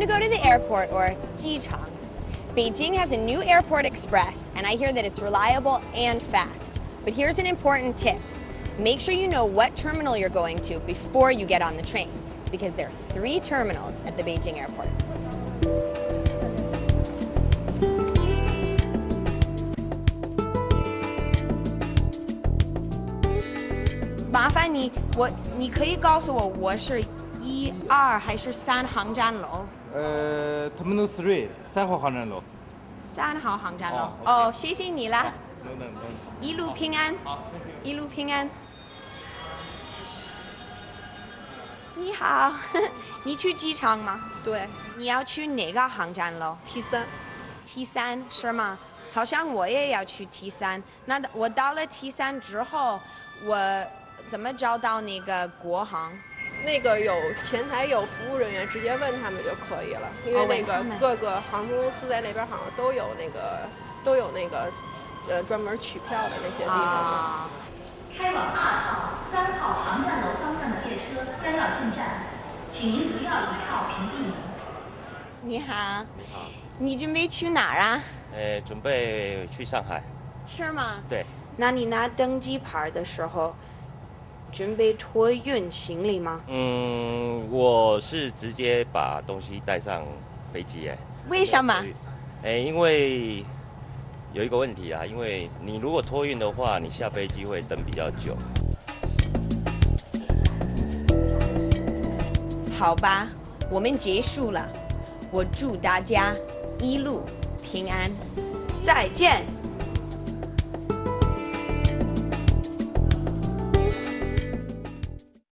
to go to the airport or Jichang. Beijing has a new airport express, and I hear that it's reliable and fast. But here's an important tip. Make sure you know what terminal you're going to before you get on the train, because there are three terminals at the Beijing airport. 麻烦你，我你可以告诉我我是 一二还是三航站楼？呃，Terminal Three 三号航站楼。三号航站楼。哦哦，谢谢你啦。一路平安，好，一路平安。你好，你去机场吗？对你要去哪个航站楼，T 三，？T 三是吗？好像我也要去 T 三。那我到了 T 三之后，我怎么找到那个国航？那个有前台有服务人员，直接问他们就可以了，因为哦那个各个航空公司在那边好像都有那个都有那个呃专门取票的那些地方。开往二号、三号航站楼方向的列车将要进站，请您不要一号屏蔽门。你好，你好，你准备去哪儿啊？呃，准备去上海。是吗？对，那你拿登机牌的时候，准备托运行李吗？嗯，我是直接把东西带上飞机，哎。为什么？哎，因为有一个问题啊，因为你如果托运的话，你下飞机会等比较久。好吧，我们结束了。我祝大家一路平安，再见。